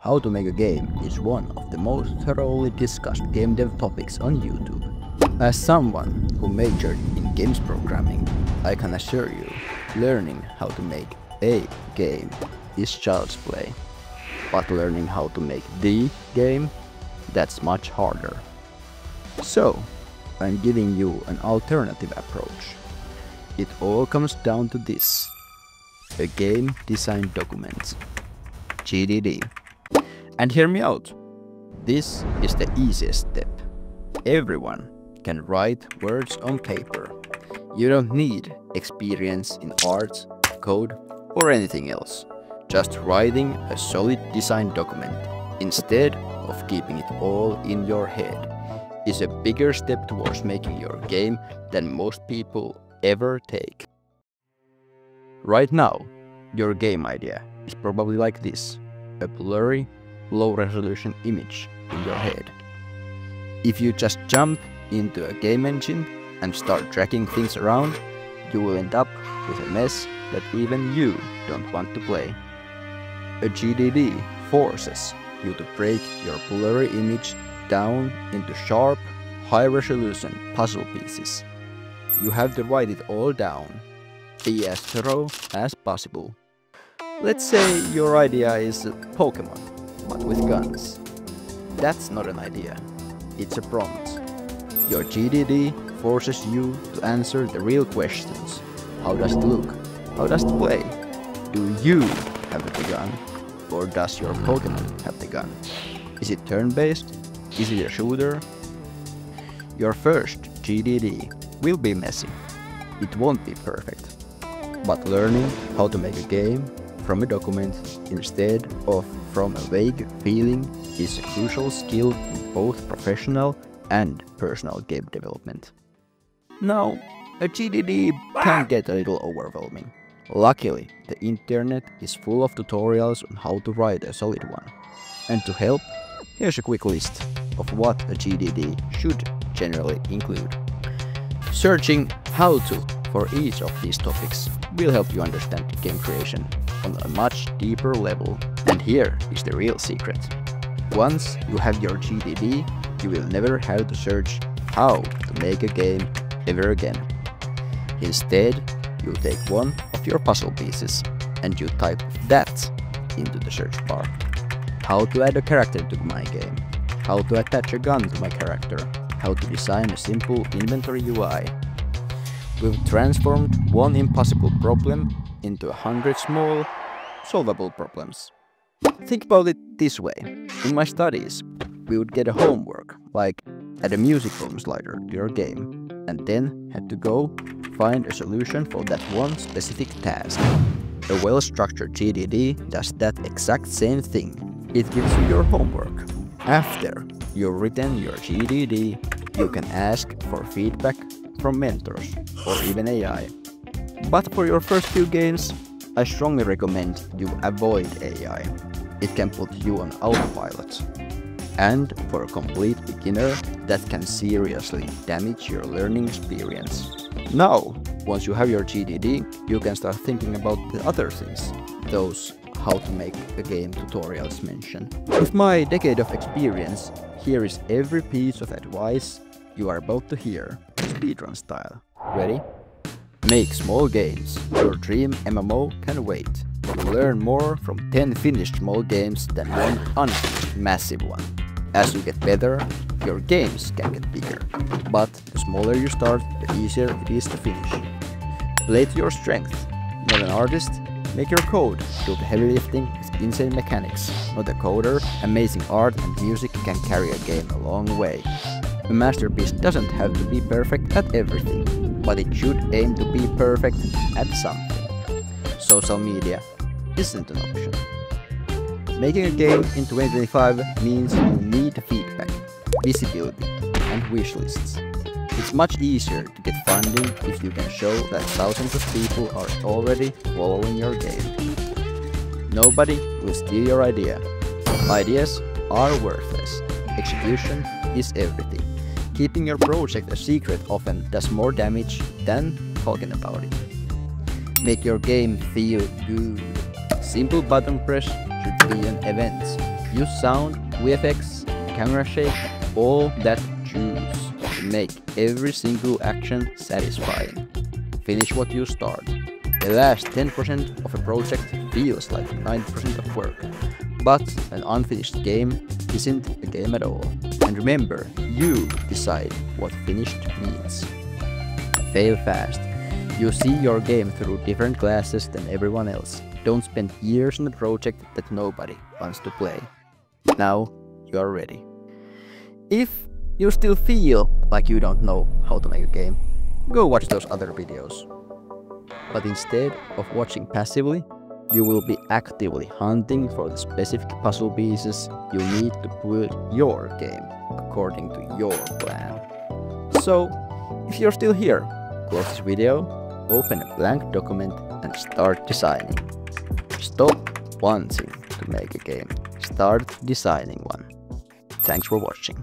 How to make a game is one of the most thoroughly discussed game dev topics on YouTube. As someone who majored in games programming, I can assure you, learning how to make a game is child's play. But learning how to make the game, that's much harder. So, I'm giving you an alternative approach. It all comes down to this. A game design document. GDD. And hear me out. This is the easiest step. Everyone can write words on paper. You don't need experience in art, code, or anything else. Just writing a solid design document instead of keeping it all in your head is a bigger step towards making your game than most people ever take. Right now, your game idea is probably like this a blurry, low resolution image in your head. If you just jump into a game engine and start dragging things around, you will end up with a mess that even you don't want to play. A GDD forces you to break your blurry image down into sharp, high resolution puzzle pieces. You have to write it all down. Be as thorough as possible. Let's say your idea is Pokemon, but with guns. That's not an idea, it's a prompt. Your GDD forces you to answer the real questions. How does it look? How does it play? Do you have the gun? Or does your Pokemon have the gun? Is it turn-based? Is it a shooter? Your first GDD will be messy. It won't be perfect. But learning how to make a game from a document instead of from a vague feeling is a crucial skill in both professional and personal game development. Now, a GDD can get a little overwhelming. Luckily, the internet is full of tutorials on how to write a solid one. And to help, here's a quick list of what a GDD should generally include. Searching how to for each of these topics will help you understand game creation on a much deeper level. And here is the real secret. Once you have your GDD, you will never have to search how to make a game ever again. Instead, you take one of your puzzle pieces and you type that into the search bar. How to add a character to my game. How to attach a gun to my character. How to design a simple inventory UI. We've transformed one impossible problem into a hundred small, solvable problems. Think about it this way. In my studies, we would get a homework, like add a music volume slider to your game, and then had to go find a solution for that one specific task. A well-structured GDD does that exact same thing. It gives you your homework. After you've written your GDD, you can ask for feedback from mentors or even AI. But for your first few games, I strongly recommend you avoid AI. It can put you on autopilot. And for a complete beginner, that can seriously damage your learning experience. Now, once you have your GDD, you can start thinking about the other things, those how to make a game tutorials mentioned. With my decade of experience, here is every piece of advice you are about to hear, speedrun style. Ready? Make small games. Your dream MMO can wait. Learn more from 10 finished small games than one unfinished massive one. As you get better, your games can get bigger. But the smaller you start, the easier it is to finish. Play to your strength. Not an artist? Make your code. Do the heavy lifting with insane mechanics. Not a coder, amazing art and music can carry a game a long way. A masterpiece doesn't have to be perfect at everything, but it should aim to be perfect at something. Social media isn't an option. Making a game in 2025 means you need feedback, visibility, and wish lists. It's much easier to get funding if you can show that thousands of people are already following your game. Nobody will steal your idea. Ideas are worthless. Execution is everything. Keeping your project a secret often does more damage than talking about it. Make your game feel good. Simple button press should be an event. Use sound, VFX, camera shake, all that juice to make every single action satisfying. Finish what you start. The last 10% of a project feels like 90% of work, but an unfinished game isn't a game at all. And remember, you decide what finished means. Fail fast. You see your game through different glasses than everyone else. Don't spend years on a project that nobody wants to play. Now you are ready. If you still feel like you don't know how to make a game, go watch those other videos. But instead of watching passively, you will be actively hunting for the specific puzzle pieces you need to build your game according to your plan. So, if you're still here, close this video, open a blank document and start designing. Stop wanting to make a game, start designing one. Thanks for watching.